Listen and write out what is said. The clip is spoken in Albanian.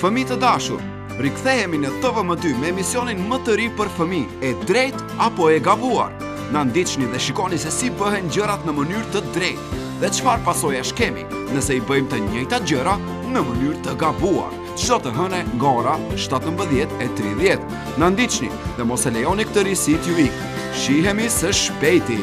Fëmijë të dashur, rikthehemi në TVM2 me emisionin më të ri për fëmijë, e drejtë apo e gabuar. Na ndiqni dhe shikoni se si bëhen gjërat në mënyrë të drejtë dhe çfarë pasojash kemi nëse i bëjmë të njëjtat gjëra në mënyrë të gabuar. Çdo të hënë nga ora 17:30. Na ndiqni dhe mos e lejoni këtë risi t'ju ikë. Shihemi së shpejti.